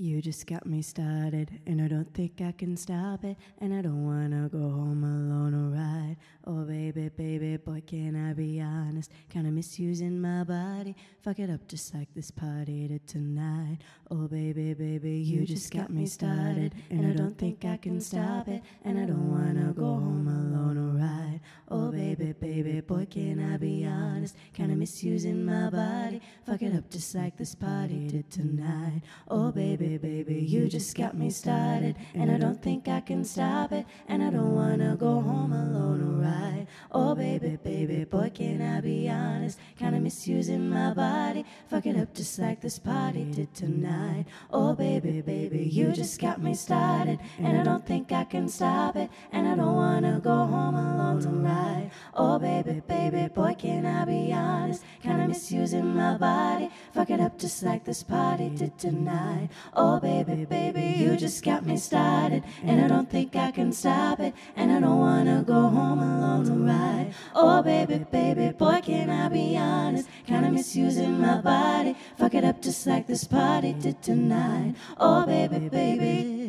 You just got me started, and I don't think I can stop it. And I don't wanna go home alone or ride. Oh, baby, baby, boy, can I be honest? Kinda misusing my body. Fuck it up just like this party did tonight. Oh, baby, baby, you just got me started, and I don't think I can stop it. And I don't wanna go home alone or ride. Oh, oh, baby, baby, boy, can I be honest? Kinda misusing my body. Fuck it up just like this party did tonight. Oh, baby, baby, you just got me started, and I don't think I can stop it. And I don't wanna go home alone ride. Oh, baby, baby, boy, can I be honest? Kinda misusing my body. Fuck it up just like this party did tonight. Oh, baby, baby, you just got me started, and I don't think I can stop it. And I don't wanna go home alone. Baby, baby, boy, can I be honest? Kinda misusing my body. Fuck it up just like this party did tonight. Oh, baby, baby, you just got me started, and I don't think I can stop it. And I don't wanna go home alone to ride. Oh, baby, baby, boy, can I be honest? Kinda misusing my body. Fuck it up just like this party did tonight. Oh, baby, baby.